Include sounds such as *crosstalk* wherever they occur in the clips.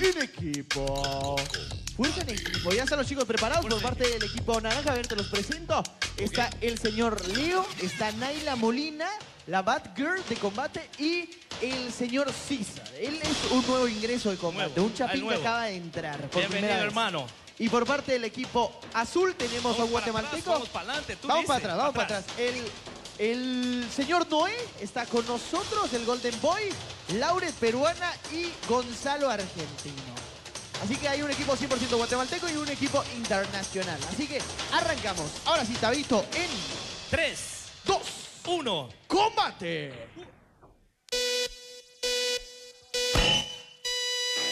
en equipo. Fuerza en equipo. Ya están los chicos preparados por parte del equipo naranja. A ver, te los presento. Está el señor Leo, está Naila Molina, la Batgirl de combate y el señor César. Él es un nuevo ingreso de combate, Nuevo, un chapín al que nuevo. acaba de entrar. por Bienvenido, primera vez. hermano. Y por parte del equipo azul tenemos a un Vamos para guatemalteco. vamos para adelante, tú Vamos dices, para atrás, vamos para para atrás. El, el señor Noé está con nosotros, el Golden Boy, Lauret peruana y Gonzalo argentino. Así que hay un equipo 100% guatemalteco y un equipo internacional. Así que arrancamos. Ahora sí, Tabito, en 3, 2, 1. combate.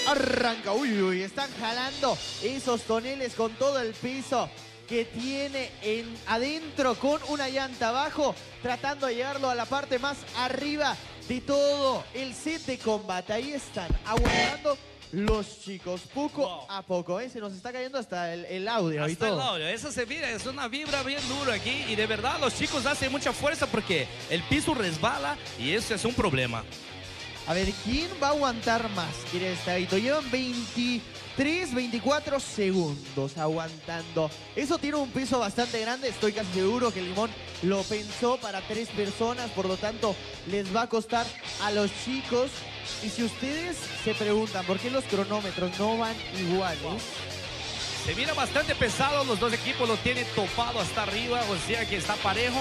Arranca, uy, uy, están jalando esos toneles con todo el piso que tiene en adentro con una llanta abajo, tratando de llevarlo a la parte más arriba de todo el set de combate. Ahí están, aguantando los chicos, poco Wow. a poco. ¿eh? Se nos está cayendo hasta el, el audio y Hasta el todo. audio. Eso se mira, es una vibra bien dura aquí. Y de verdad los chicos hacen mucha fuerza porque el piso resbala y eso es un problema. A ver, ¿quién va a aguantar más? Quiere Tabito. Llevan 23, 24 segundos aguantando. Eso tiene un peso bastante grande. Estoy casi seguro que Limón lo pensó para tres personas. Por lo tanto, les va a costar a los chicos. Y si ustedes se preguntan por qué los cronómetros no van iguales, Se mira bastante pesado, los dos equipos lo tienen topado hasta arriba, o sea que está parejo.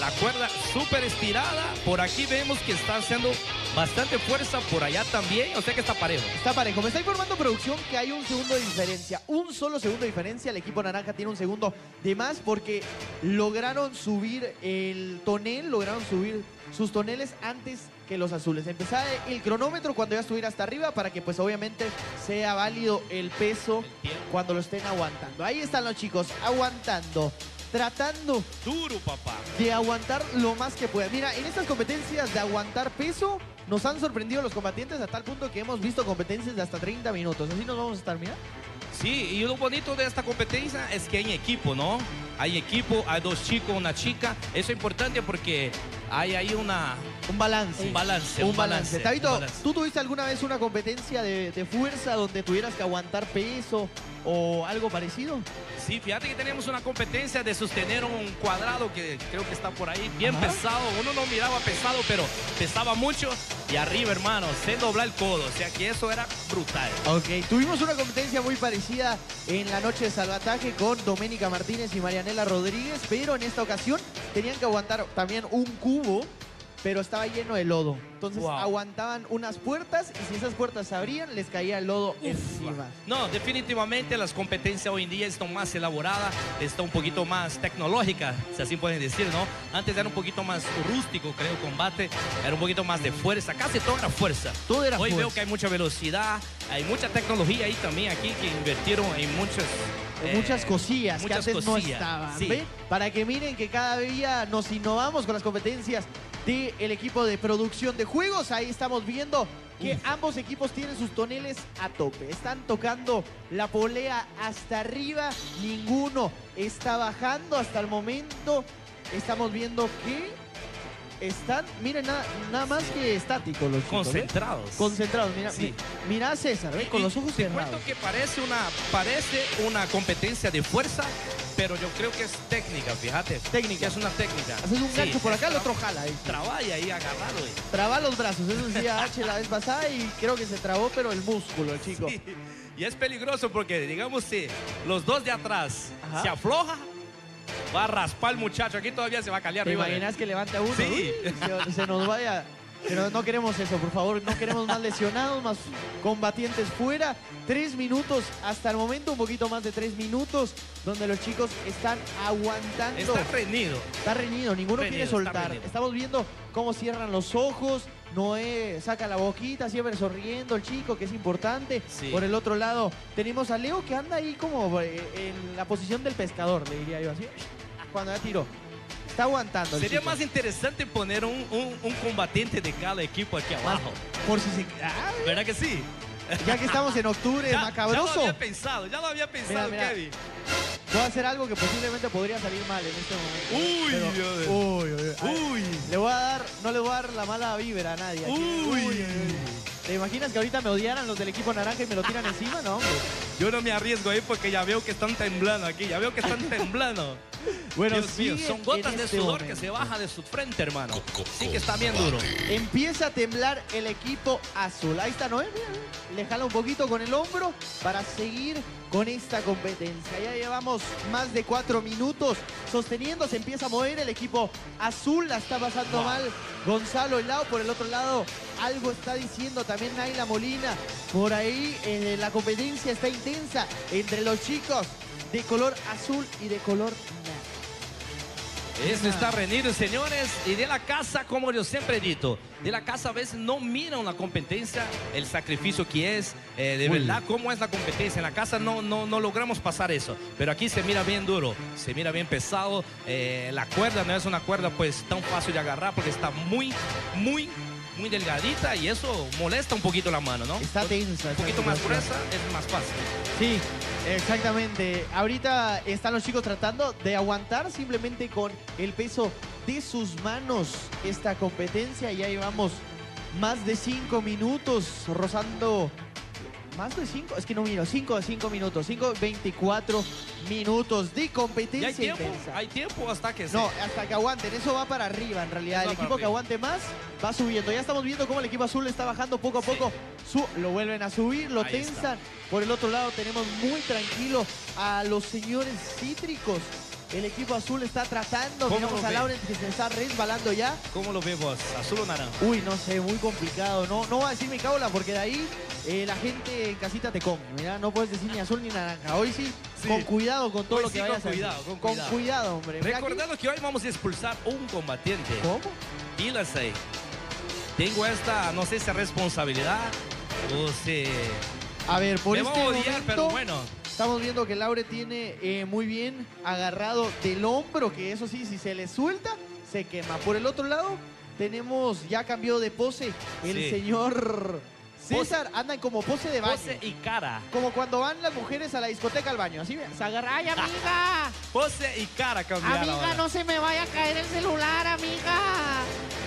La cuerda súper estirada. Por aquí vemos que está haciendo bastante fuerza, por allá también, o sea que está parejo. Está parejo. Me está informando producción que hay un segundo de diferencia. Un solo segundo de diferencia. El equipo naranja tiene un segundo de más porque lograron subir el tonel, lograron subir sus toneles antes que los azules. Empezaba el cronómetro cuando ya estuviera hasta arriba para que pues obviamente sea válido el peso El cuando lo estén aguantando. Ahí están los chicos aguantando, tratando Duro, papá. de aguantar lo más que puedan. Mira, en estas competencias de aguantar peso, nos han sorprendido los combatientes a tal punto que hemos visto competencias de hasta 30 minutos. Así nos vamos a estar, mira. Sí, y lo bonito de esta competencia es que hay equipo, ¿no? Hay equipo, hay dos chicos, una chica. Eso es importante porque hay ahí una, Un balance. un balance. Un balance. Tabito. ¿tú tuviste alguna vez una competencia de, de fuerza donde tuvieras que aguantar peso o algo parecido? Sí, fíjate que tenemos una competencia de sostener un cuadrado que creo que está por ahí, bien Ajá. pesado. Uno no miraba pesado, pero pesaba mucho. Y arriba, hermano, se dobla el codo. O sea que eso era brutal. Ok, tuvimos una competencia muy parecida en la noche de salvataje con Doménica Martínez y Marianela Rodríguez, pero en esta ocasión tenían que aguantar también un cubo, pero estaba lleno de lodo. Entonces Wow. aguantaban unas puertas y si esas puertas se abrían, les caía el lodo encima. No, definitivamente las competencias hoy en día están más elaboradas, están un poquito más tecnológicas, si así pueden decir, ¿no? Antes era un poquito más rústico, creo, combate, era un poquito más de fuerza, casi todo era fuerza. Todo era Hoy fuerza. veo que hay mucha velocidad, hay mucha tecnología ahí también aquí que invirtieron en muchas... eh, muchas cosillas que muchas antes no cosillas, estaban. sí. ¿ve? Para que miren que cada día nos innovamos con las competencias del equipo de producción de juegos. Ahí estamos viendo que Uf. ambos equipos tienen sus toneles a tope. Están tocando la polea hasta arriba. Ninguno está bajando hasta el momento. Estamos viendo que están, miren, nada, nada más que estáticos los chicos. ¿ve? Concentrados. Concentrados. Mira, Sí. mi- mira a César, ¿ve? con los ojos te cerrados. cuento que parece una, parece una competencia de fuerza, pero yo creo que es técnica, fíjate. Técnica. Es una técnica. Haces un Sí, gancho por acá, el otro jala. ahí. Trabaja ahí agarrado. eh. Traba los brazos, eso decía H la vez pasada y creo que se trabó, pero el músculo, el chico. Sí. Y es peligroso porque, digamos, si los dos de atrás Ajá. se afloja, va a raspar el muchacho. Aquí todavía se va a calear ¿Te imaginas que levanta uno? Sí. Se nos vaya. Pero no queremos eso, por favor. No queremos más lesionados, más combatientes fuera. Tres minutos hasta el momento, un poquito más de tres minutos, donde los chicos están aguantando. Está reñido. Está reñido, ninguno Reñido, quiere soltar. Estamos viendo cómo cierran los ojos. Noé saca la boquita, siempre sonriendo el chico, que es importante. Sí. Por el otro lado, tenemos a Leo que anda ahí como eh, en la posición del pescador, le diría yo así. Cuando ya tiró. Está aguantando. Sería chico. más interesante poner un, un- un combatiente de cada equipo aquí Más- abajo. Por si se. Ah, ¿Verdad que sí? ya que estamos en octubre, *laughs* Ya, ya lo macabroso. había pensado, ya lo había pensado, Mira, mira. Kevin. Voy a hacer algo que posiblemente podría salir mal en este momento. Uy, Pero- Dios. uy, uy, uy. Uy. Le voy a dar, no le voy a dar la mala vibra a nadie. aquí. Uy. ¿Te imaginas que ahorita me odiaran los del equipo naranja y me lo tiran encima? No, hombre. Yo no me arriesgo ahí porque ya veo que están temblando aquí, ya veo que están *laughs* temblando. Bueno, Dios mío, sigue son gotas de este sudor momento. que se baja de su frente, hermano. Sí que está bien duro. Empieza a temblar el equipo azul. Ahí está Noé, mira, mira. le jala un poquito con el hombro para seguir con esta competencia. Ya llevamos más de cuatro minutos sosteniendo, se empieza a mover el equipo azul, la está pasando Wow. mal Gonzalo Helado, por el otro lado algo está diciendo también Naila Molina, por ahí eh, la competencia está intensa entre los chicos de color azul y de color. Este está reunido, señores, y de la casa, como yo siempre he dicho, de la casa a veces no miran la competencia, el sacrificio que es, eh, de Muy verdad, cómo es la competencia. En la casa no, no, no logramos pasar eso, pero aquí se mira bien duro, se mira bien pesado. eh, la cuerda no es una cuerda pues tan fácil de agarrar porque está muy, muy, muy delgadita y eso molesta un poquito la mano, ¿no? Está tensa. Poquito más situación. gruesa es más fácil. Sí, exactamente. Ahorita están los chicos tratando de aguantar simplemente con el peso de sus manos esta competencia. Ya llevamos más de cinco minutos rozando. Más de cinco, es que no miro, cinco de cinco minutos, cinco, 24 minutos de ¿Y hay competencia tiempo? intensa. ¿Hay tiempo hasta que se... No, hasta que aguanten, eso va para arriba en realidad. Eso El va equipo que aguante más va subiendo. Ya estamos viendo cómo el equipo azul está bajando poco a poco. Su- lo vuelven a subir, lo Ahí está. tensan. Por el otro lado tenemos muy tranquilo a los señores cítricos. El equipo azul está tratando. ¿Cómo Miramos a? Laurent que se está resbalando ya. ¿Cómo lo vemos? ¿Azul o naranja? Uy, no sé, muy complicado. No, no voy a decir mi caula porque de ahí eh, la gente en casita te come. Mira, no puedes decir ni azul ni naranja. Hoy sí, Sí. con cuidado con todo Hoy lo que sí, con vayas a decir. cuidado, con cuidado. hombre. Mira, aquí- Recordando que hoy vamos a expulsar un combatiente. ¿Cómo? Ahí. Tengo esta, no sé si responsabilidad o si... A ver, por Me este a odiar, momento, pero bueno. estamos viendo que Laure tiene eh, muy bien agarrado del hombro, que eso sí, si se le suelta, se quema. Por el otro lado, tenemos, ya cambió de pose, el Sí. señor César, andan como pose de baño. Pose y cara. Como cuando van las mujeres a la discoteca al baño, así se agarra, ¡ay, amiga! *laughs* Pose y cara cambiar ahora. amiga, no se me vaya a caer el celular, amiga.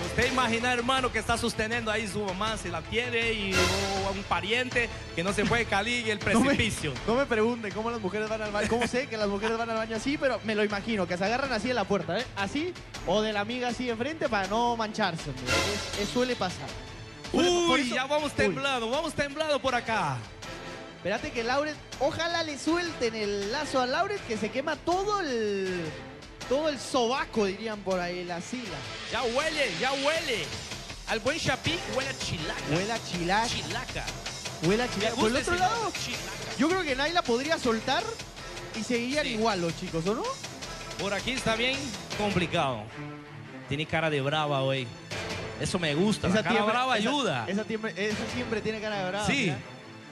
Usted imagina, hermano, que está sosteniendo ahí su mamá, si la tiene, y o un pariente que no se puede caer y el *laughs* No me- precipicio. No me pregunten cómo las mujeres van al baño. ¿Cómo sé que las mujeres van al baño así? Pero me lo imagino, que se agarran así en la puerta, ¿eh? Así, o de la amiga así enfrente para no mancharse. hombre. Es- es- suele pasar. Por Uy, eso- ya vamos Uy, temblando, vamos temblando por acá. Espérate que Lauret, ojalá le suelten el lazo a Lauret que se quema todo el todo el sobaco, dirían por ahí, la sila. Ya huele, ya huele. Al buen Chapín huele a chilaca. Huele a chilaca, Chilaca. huele a chilaca. Por el otro lado, chilaca. yo creo que Naila podría soltar y seguirían Sí. igual los chicos, ¿o no? Por aquí está bien complicado. Tiene cara de brava hoy. Eso me gusta. La cara siempre- brava esa- ayuda. Esa, siempre, esa siempre tiene cara de brava. Sí.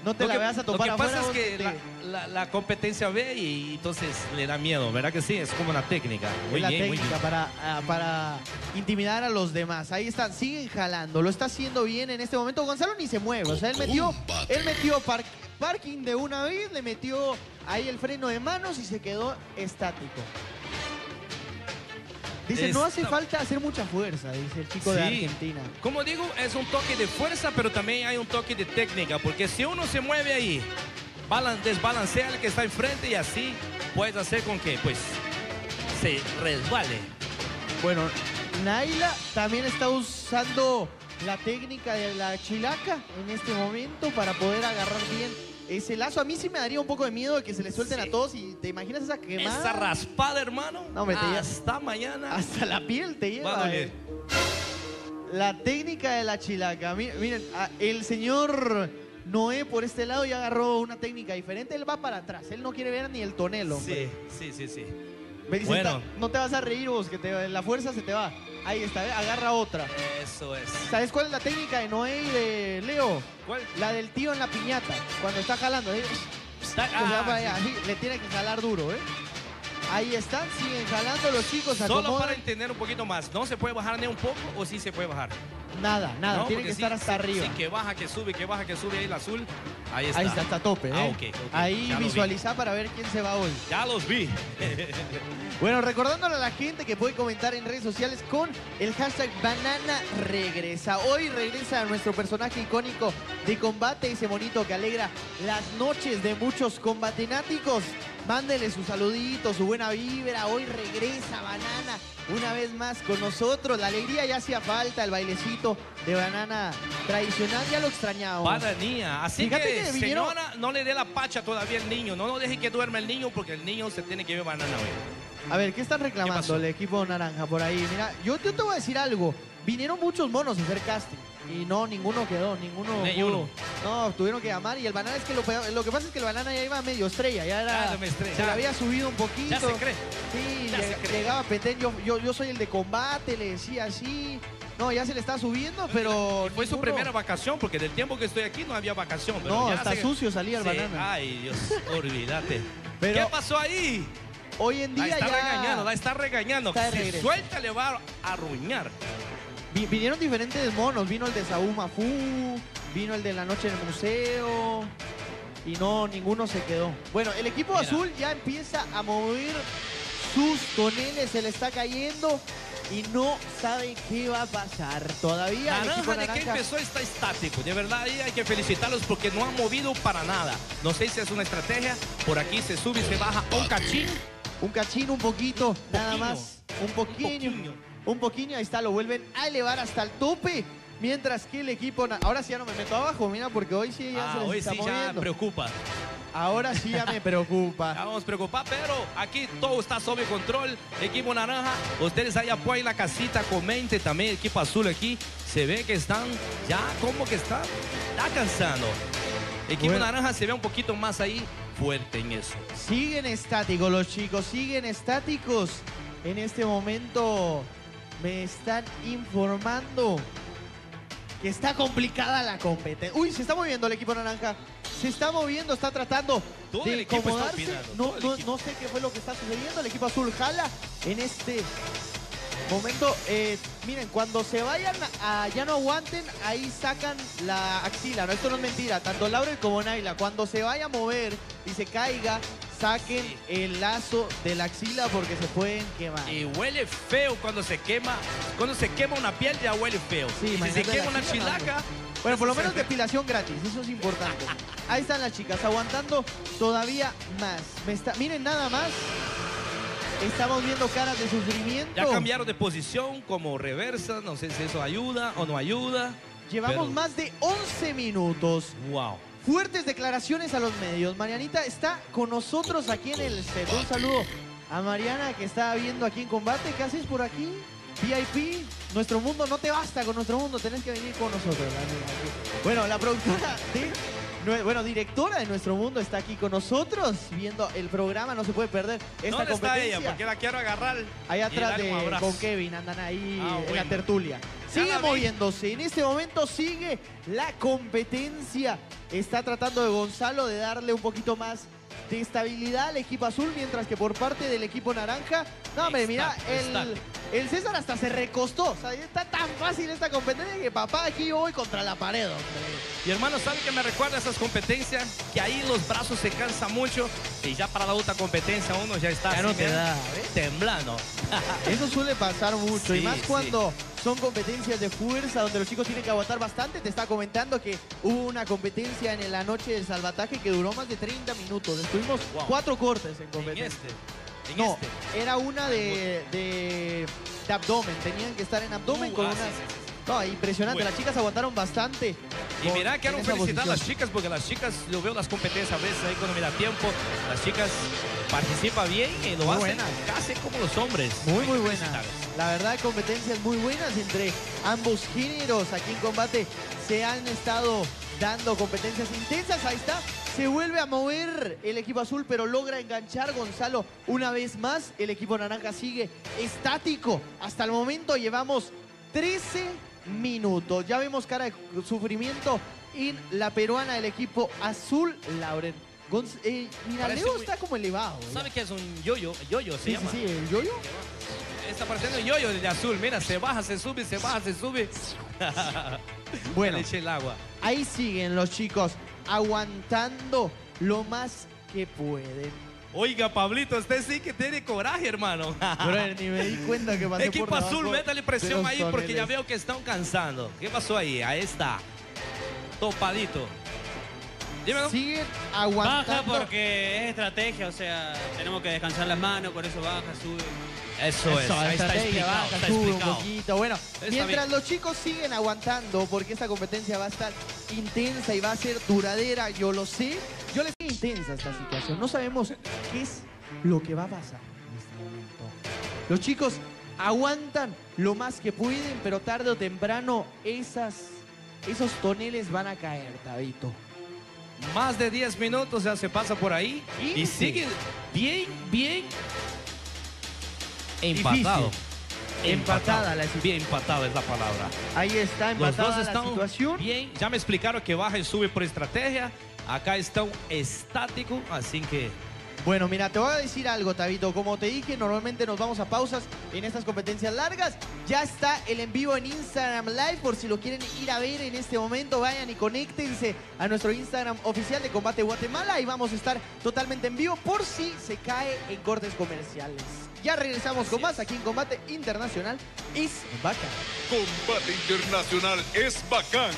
No te Lo la que- veas a topar Lo que pasa es que te- la, la- la competencia ve y entonces le da miedo, ¿verdad que sí? Es como una técnica. Muy es la bien, muy técnica bien. para, ah, para intimidar a los demás. Ahí están, siguen jalando. Lo está haciendo bien en este momento. Gonzalo ni se mueve. O sea, él metió, él metió par- parking de una vez, le metió ahí el freno de manos y se quedó estático. Dice, no hace falta hacer mucha fuerza, dice el chico de. Argentina. Como digo, es un toque de fuerza, pero también hay un toque de técnica, porque si uno se mueve ahí, balan- desbalancea al que está enfrente y así puedes hacer con que, pues, se resbale. Bueno, Naila también está usando la técnica de la chilaca en este momento para poder agarrar bien ese lazo. A mí sí me daría un poco de miedo de que se le suelten Sí. a todos y te imaginas esa quemada. Esa raspada, hermano, No, lleva- hasta mañana. Hasta la piel te lleva. Va a doler. eh. La técnica de la chilaca. Mi- Miren, a- el señor Noé por este lado ya agarró una técnica diferente. Él va para atrás. Él no quiere ver ni el tonelo. Sí, sí, sí, sí. Me dice, Bueno. "Ta- no te vas a reír vos, que te- la fuerza se te va. Ahí está, ¿eh? agarra otra. Eso es. ¿Sabes cuál es la técnica de Noé y de Leo? ¿Cuál? La del tío en la piñata, cuando está jalando. ¿eh? Está- va ah, para allá, sí. así, le tiene que jalar duro, ¿eh? Ahí están, siguen jalando los chicos, Solo para entender un poquito más, ¿no se puede bajar ni un poco o sí se puede bajar? Nada, nada, No, tiene que sí, estar hasta sí, arriba. Sí, que baja, que sube, que baja, que sube ahí el azul. Ahí está. Ahí está, hasta tope, ¿eh? Ah, ok. Ahí Ya visualiza para ver quién se va hoy. Ya los vi. *laughs* Bueno, recordándole a la gente que puede comentar en redes sociales con el hashtag Banana Regresa. Hoy regresa nuestro personaje icónico de combate, ese monito que alegra las noches de muchos combatenáticos. Mándele su saludito, su buena vibra. Hoy regresa Banana una vez más con nosotros. La alegría ya hacía falta, el bailecito de Banana tradicional, ya lo extrañábamos. Bananía. Así Fíjate que, que vinieron- señora, no le dé la pacha todavía al niño. No lo deje que duerma el niño porque el niño se tiene que ver banana hoy. A ver, ¿qué están ¿Qué reclamando el equipo naranja por ahí? Mira, yo, yo te voy a decir algo. Vinieron muchos monos a hacer casting y no, ninguno quedó, ninguno Ni pudo. uno. No, tuvieron que llamar y el banana es que lo, peor- lo que pasa es que el banana ya iba medio estrella, ya era... Ya, me estrella. Se le había subido un poquito. Ya se cree. Sí, Ya se cree. llegaba Petén, yo, yo, yo soy el de combate, le decía así. No, ya se le está subiendo, pero... Fue su ninguno- primera vacación porque del tiempo que estoy aquí no había vacación. pero No, ya hasta se- sucio salía el Sí, banana. Ay, Dios, *laughs* olvídate. Pero- ¿Qué pasó ahí? Hoy en La día está ya... regañando, la está regañando. Está de si regreso. suelta le va a arruinar. Vi- vinieron diferentes monos. Vino el de Saúl Mafú, vino el de la noche en el museo. Y no, ninguno se quedó. Bueno, el equipo Mira. azul ya empieza a mover sus toneles, se le está cayendo y no sabe qué va a pasar. Todavía el equipo Naranja de que empezó está estático. De verdad, ahí hay que felicitarlos porque no han movido para nada. No sé si es una estrategia. Por aquí se sube y se baja un cachín. Un cachín, un poquito, nada más. Un poquillo. poquillo. Un poquillo, ahí está, lo vuelven a elevar hasta el tope. Mientras que el equipo. Ahora sí ya no me meto abajo, mira, porque hoy sí ya Ah, se les hoy está sí ya moviendo. preocupa. Ahora sí ya me *laughs* preocupa. Ya vamos a preocupar, pero aquí todo está sob control. Equipo naranja, ustedes ahí apoyen la casita, comente también. Equipo azul aquí, se ve que están ya como que están, está cansando. Equipo Bueno. naranja se ve un poquito más ahí fuerte en eso. Siguen estáticos los chicos, siguen estáticos. En este momento me están informando que está complicada la competencia. Uy, se está moviendo el equipo naranja. Se está moviendo, está tratando Todo de el está acomodarse. opinando, No, no- sé qué fue lo que está sucediendo. El equipo azul jala en este momento. Eh, miren, cuando se vayan, a, ya no aguanten, ahí sacan la axila. No, esto no es mentira. Tanto Laurel como Naila, cuando se vaya a mover y se caiga, saquen el lazo de la axila porque se pueden quemar. Y huele feo cuando se quema. Cuando se quema una piel ya huele feo. Sí, y si se quema una chilaca, Bueno, por lo menos *laughs* depilación gratis, eso es importante. Ahí están las chicas, aguantando todavía más. Me está, miren nada más. Estamos viendo caras de sufrimiento. ya cambiaron de posición como reversa. No sé si eso ayuda o no ayuda. Llevamos pero- más de 11 minutos. Wow. Fuertes declaraciones a los medios. Marianita está con nosotros aquí en el set. Un saludo a Mariana que está viendo aquí en combate. ¿Qué haces por aquí? VIP, nuestro mundo no te basta con nuestro mundo, tenés que venir con nosotros. Bueno, la productora de, bueno, directora de nuestro mundo está aquí con nosotros viendo el programa, no se puede perder esta ¿Dónde está competencia. ella? Porque la quiero agarrar. Ahí atrás de con Kevin andan ahí Ah, en la tertulia. Sigue moviéndose. En este momento sigue la competencia. Está tratando de Gonzalo de darle un poquito más de estabilidad al equipo azul, mientras que por parte del equipo naranja, no hombre, mira, el, el César hasta se recostó. O sea, está tan fácil esta competencia que papá aquí yo voy contra la pared. hombre. Y hermano, ¿sabe que me recuerda a esas competencias? Que ahí los brazos se cansan mucho y ya para la otra competencia uno ya está Ya así, no te mira, da, temblando. Eso suele pasar mucho y más sí. Son competencias de fuerza donde los chicos tienen que aguantar bastante. Te está comentando que hubo una competencia en la noche del salvataje que duró más de 30 minutos. Estuvimos Wow. cuatro cortes en En competencia. este. En no, este. era una de, de, de abdomen. Tenían que estar en abdomen Uh, con ah, una... sí, sí, sí. No, impresionante. Bueno. Las chicas aguantaron bastante. Y mira, quiero felicitar a las posición. chicas porque las chicas, yo veo las competencias a veces ahí cuando me da tiempo, las chicas participan bien y lo Muy buenas. casi como los hombres. Muy, muy buena. La verdad, competencias muy buenas entre ambos géneros. Aquí en combate se han estado dando competencias intensas. Ahí está. Se vuelve a mover el equipo azul, pero logra enganchar Gonzalo una vez más. El equipo naranja sigue estático. Hasta el momento llevamos 13 minutos. Ya vemos cara de sufrimiento en la peruana del equipo azul, Lauren. Gonz- eh, mira, Parece Leo muy- está como elevado. ¿Sabe qué es un yoyo? Yoyo se Sí, sí, llama. sí, el yoyo. está apareciendo el yoyo de azul. Mira, se baja, se sube, se baja, se sube. *laughs* Bueno, Le eché el agua. ahí siguen los chicos aguantando lo más que pueden. Oiga, Pablito, usted sí que tiene coraje, hermano. *laughs* Brother, ni me di cuenta que pasé Equipo por azul, métale presión ahí porque ya veo que están cansando. ¿Qué pasó ahí? Ahí está. Topadito. Dímelo. Siguen Baja aguantando. porque es estrategia, o sea, tenemos que descansar las manos, por eso baja, sube. Eso, es. Eso, Ahí está estrategia, explicado. baja, está sube un poquito. Bueno, mientras bien. los chicos siguen aguantando, porque esta competencia va a estar intensa y va a ser duradera, yo lo sé. Yo les digo intensa esta situación. No sabemos qué es lo que va a pasar en este momento. Los chicos aguantan lo más que pueden, pero tarde o temprano esas, esos toneles van a caer, Tabito. Más de 10 minutos ya se pasa por ahí y 15. sigue bien, bien empatado. Empatada la situación. Bien empatado es la palabra. Ahí está Los dos empatada la están situación. bien. Ya me explicaron que baja y sube por estrategia. Acá está un estático, así que Bueno, mira, te voy a decir algo, Tabito. Como te dije, normalmente nos vamos a pausas en estas competencias largas. Ya está el en vivo en Instagram Live. Por si lo quieren ir a ver en este momento, vayan y conéctense a nuestro Instagram oficial de Combate Guatemala. Y vamos a estar totalmente en vivo por si se cae en cortes comerciales. Ya regresamos con más aquí en Combate Internacional. Es bacán. Combate Internacional es bacán.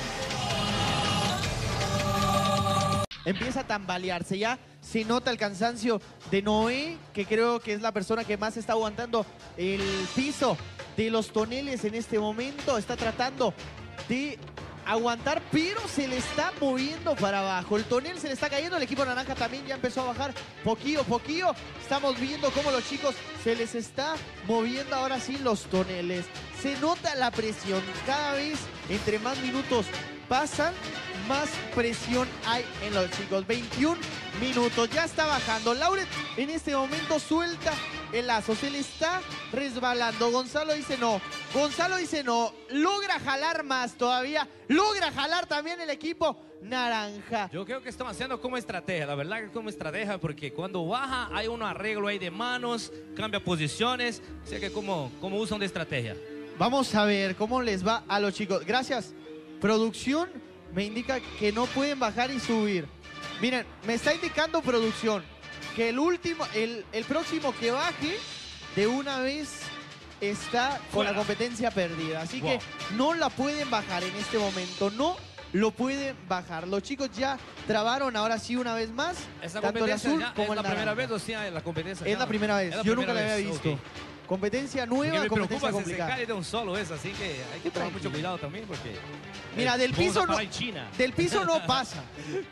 Empieza a tambalearse. Ya se nota el cansancio de Noé, que creo que es la persona que más está aguantando el piso de los toneles en este momento. Está tratando de aguantar, pero se le está moviendo para abajo. El tonel se le está cayendo, el equipo naranja también ya empezó a bajar poquillo, poquillo. Estamos viendo cómo los chicos se les está moviendo ahora sí los toneles. Se nota la presión. Cada vez, entre más minutos pasan, más presión hay en los chicos. 21 minutos, ya está bajando. Lauret en este momento suelta el lazo, se le está resbalando. Gonzalo dice no, Gonzalo dice no, logra jalar más todavía, logra jalar también el equipo naranja. yo creo que están haciendo como estrategia. La verdad que como estrategia, porque cuando baja hay un arreglo ahí de manos, cambia posiciones. O sea que como, como usan de estrategia. Vamos a ver cómo les va a los chicos. Gracias. Producción me indica que no pueden bajar y subir. Miren, me está indicando producción que el último, el, el próximo que baje de una vez está con la competencia perdida. Así Wow. que no la pueden bajar en este momento. No lo pueden bajar. Los chicos ya trabaron ahora sí una vez más. Esa tanto el azul ya como es el la primera vez o sea la competencia. Es ya la primera vez. La Yo nunca la había visto. Competencia nueva, me competencia si se complicada. cae de un solo es, así que hay que tomar mucho cuidado también porque... Mira, eh, del piso no- en China. Del piso no *laughs* pasa.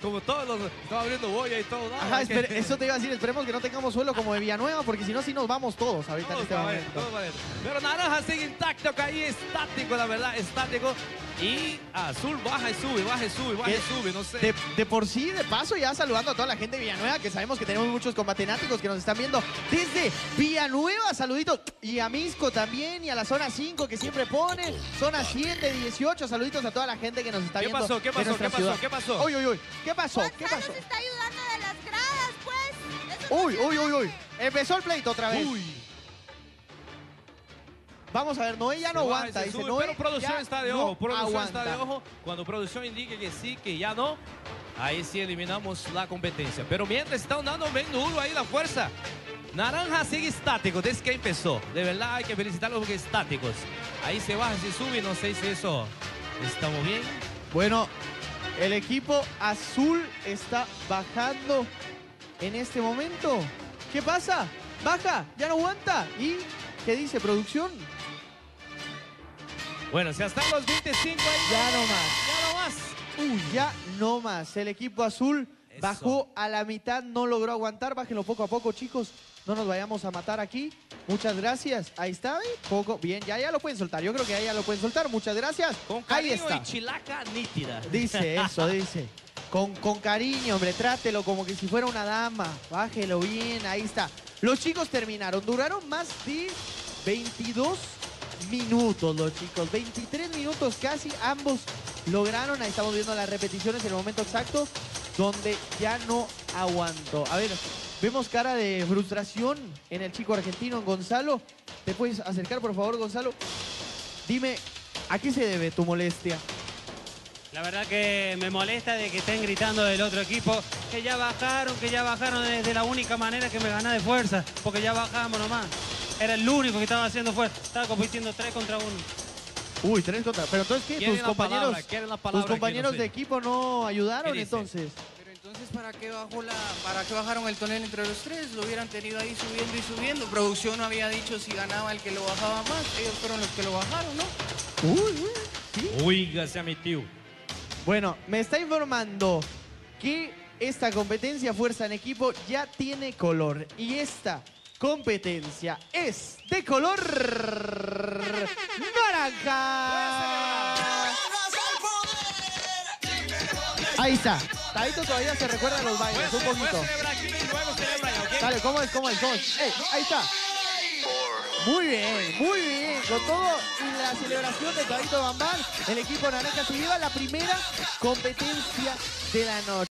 Como todos los... Estaba abriendo boya y todo. Ajá, que- espere- *laughs* eso te iba a decir, esperemos que no tengamos suelo como de Villanueva, porque si no, sí nos vamos todos ahorita en Todos este va a ver, momento. todos. Pero naranja sigue intacto, ahí estático, la verdad, estático. Y azul baja y sube, baja y sube, baja y ¿Qué? sube, no sé. De, de por sí, de paso, ya saludando a toda la gente de Villanueva, que sabemos que tenemos muchos combatenáticos que nos están viendo desde Villanueva. Saluditos. Y a Misco también, y a la zona 5 que siempre pone. Zona 7, 18. Saluditos a toda la gente que nos está ¿Qué viendo. pasó? ¿Qué pasó? ¿Qué pasó? ciudad. ¿Qué pasó? Uy, uy, uy. ¿Qué pasó? ¿Qué pasó? se está ayudando de las gradas, pues. Eso Uy, uy, uy, uy. Empezó el pleito otra vez. Uy. Vamos a ver, Noé ya no aguanta. se Dice sube, Noé. pero producción está de no ojo, producción está de aguanta. ojo. Cuando producción indique que sí, que ya no, ahí sí eliminamos la competencia. Pero mientras están dando bien duro ahí la fuerza. Naranja sigue estático desde que empezó. De verdad hay que felicitarlos porque estáticos. Ahí se baja, se sube, no sé si eso estamos bien. Bueno, el equipo azul está bajando en este momento. ¿Qué pasa? Baja, ya no aguanta. ¿Y qué dice producción? Bueno, si hasta los 25 ahí. Ya no más. Ya no más. Uy, ya no más. El equipo azul Eso. bajó a la mitad, no logró aguantar. Bájenlo poco a poco, chicos. No nos vayamos a matar aquí. Muchas gracias. Ahí está. Poco. Bien, ya, ya lo pueden soltar. Yo creo que ya, ya lo pueden soltar. Muchas gracias. Con Ahí cariño está. y chilaca nítida. Dice eso, dice. Con, con cariño, hombre, trátelo como que si fuera una dama. Bájelo bien, ahí está. Los chicos terminaron, duraron más de 22 minutos los chicos. 23 minutos casi, ambos lograron. Ahí estamos viendo las repeticiones en el momento exacto donde ya no aguantó. A ver, vemos cara de frustración en el chico argentino, en Gonzalo. ¿Te puedes acercar, por favor, Gonzalo? Dime, ¿a qué se debe tu molestia? La verdad que me molesta de que estén gritando del otro equipo que ya bajaron, que ya bajaron de, de la única manera que me gana de fuerza, porque ya bajamos nomás. Era el único que estaba haciendo fuerza. Estaba compitiendo tres contra uno. Uy, tres contra... Pero entonces, ¿qué? Quieren ¿Tus compañeros, palabra, tus compañeros no sé. de equipo no ayudaron entonces? Pero entonces, ¿para qué bajó la, para qué bajaron el tonel entre los tres? Lo hubieran tenido ahí subiendo y subiendo. Producción no había dicho si ganaba el que lo bajaba más. Ellos fueron los que lo bajaron, ¿no? Uy, uy, ¿sí? Oígase a mi tío. Bueno, me está informando que esta competencia Fuerza en Equipo ya tiene color. Y esta competencia es de color naranja. Ahí está. Taito todavía se recuerda los bailes, un poquito. Dale, ¿cómo es? ¿Cómo es? ¿Cómo es? ¡Ey! Ahí está. Muy bien, muy bien. Con todo y la celebración de Taito Bambán, el equipo naranja se lleva la primera competencia de la noche.